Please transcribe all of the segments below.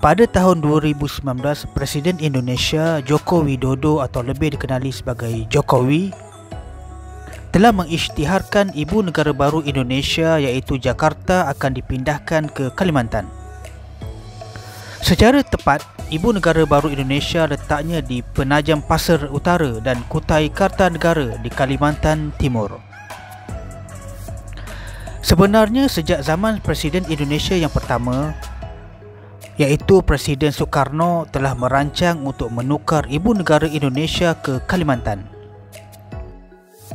Pada tahun 2019, Presiden Indonesia Joko Widodo atau lebih dikenali sebagai Jokowi telah mengisytiharkan ibu negara baru Indonesia iaitu Jakarta akan dipindahkan ke Kalimantan. Secara tepat, ibu negara baru Indonesia letaknya di Penajam Pasir Utara dan Kutai Kartanegara di Kalimantan Timur. Sebenarnya sejak zaman Presiden Indonesia yang pertama, iaitu Presiden Soekarno telah merancang untuk menukar ibu negara Indonesia ke Kalimantan.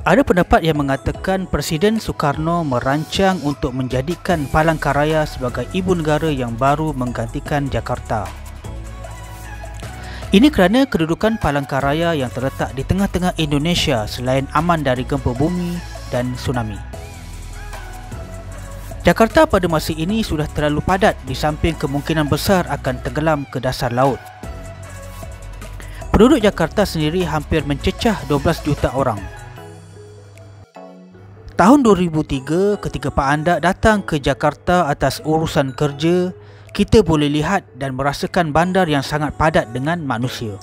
Ada pendapat yang mengatakan Presiden Soekarno merancang untuk menjadikan Palangkaraya sebagai ibu negara yang baru menggantikan Jakarta. Ini kerana kedudukan Palangkaraya yang terletak di tengah-tengah Indonesia selain aman dari gempa bumi dan tsunami. Jakarta pada masa ini sudah terlalu padat di samping kemungkinan besar akan tenggelam ke dasar laut. Penduduk Jakarta sendiri hampir mencecah 12 juta orang. Tahun 2003 ketika Pak Anda datang ke Jakarta atas urusan kerja, kita boleh lihat dan merasakan bandar yang sangat padat dengan manusia.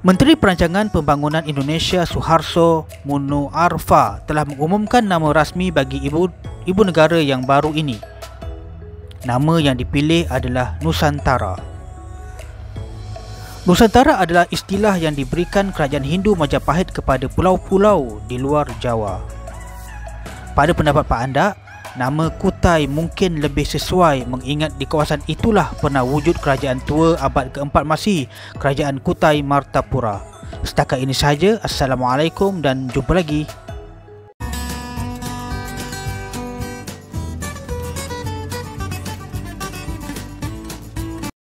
Menteri Perancangan Pembangunan Indonesia Suharso Mono Arfa telah mengumumkan nama rasmi bagi ibu ibu negara yang baru ini. Nama yang dipilih adalah Nusantara. Nusantara adalah istilah yang diberikan kerajaan Hindu Majapahit kepada pulau-pulau di luar Jawa. Pada pendapat Pak Anda, Nama Kutai mungkin lebih sesuai mengingat di kawasan itulah pernah wujud kerajaan tua abad keempat masih kerajaan Kutai Martapura. Setakat ini sahaja. Assalamualaikum dan jumpa lagi.